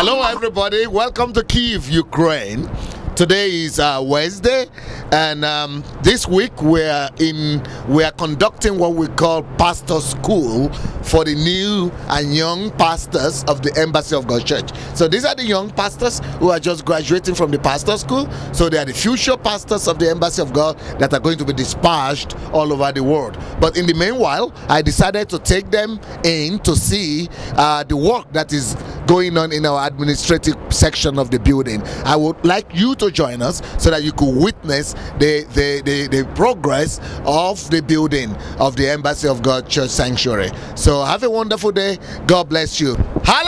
Hello, everybody. Welcome to Kiev, Ukraine. Today is uh, Wednesday, and um, this week we're in we are conducting what we call pastor school for the new and young pastors of the Embassy of God Church. So these are the young pastors who are just graduating from the pastor school. So they are the future pastors of the Embassy of God that are going to be dispatched all over the world. But in the meanwhile, I decided to take them in to see uh, the work that is going on in our administrative section of the building. I would like you to join us so that you could witness the, the, the, the progress of the building of the Embassy of God Church Sanctuary. So have a wonderful day. God bless you. Hallelujah!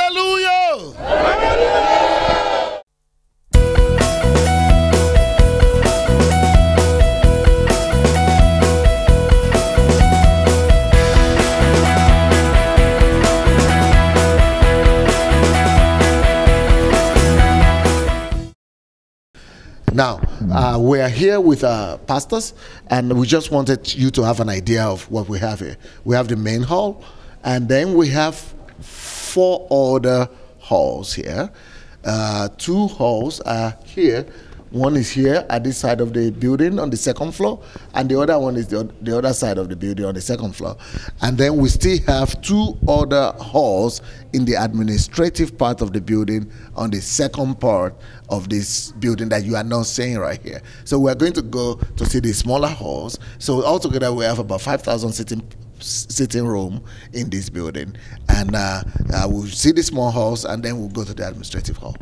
Now, uh, we are here with uh, pastors, and we just wanted you to have an idea of what we have here. We have the main hall, and then we have four other halls here. Uh, two halls are here. One is here at this side of the building on the second floor, and the other one is the, the other side of the building on the second floor. And then we still have two other halls in the administrative part of the building on the second part of this building that you are not seeing right here. So we're going to go to see the smaller halls. So altogether we have about 5,000 sitting sitting room in this building and uh, uh, we'll see the small halls and then we'll go to the administrative hall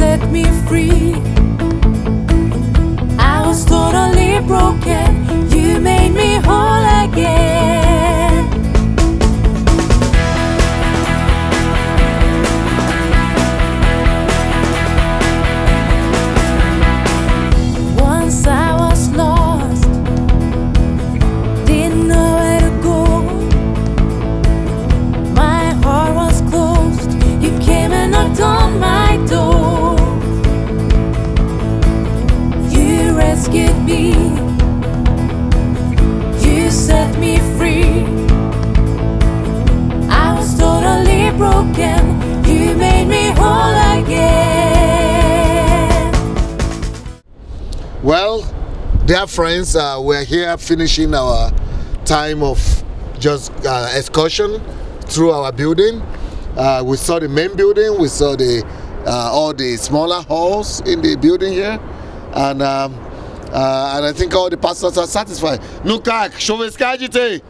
set me free. I was totally broken. You made me whole again. Dear friends, uh, we're here finishing our time of just uh, excursion through our building. Uh, we saw the main building, we saw the uh, all the smaller halls in the building here, and um, uh, and I think all the pastors are satisfied. No kak, showeskajite.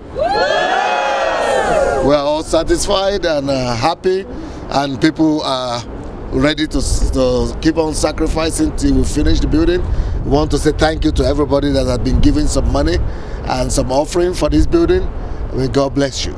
We're all satisfied and uh, happy, and people are ready to, to keep on sacrificing till we finish the building. We want to say thank you to everybody that has been giving some money and some offering for this building. May God bless you.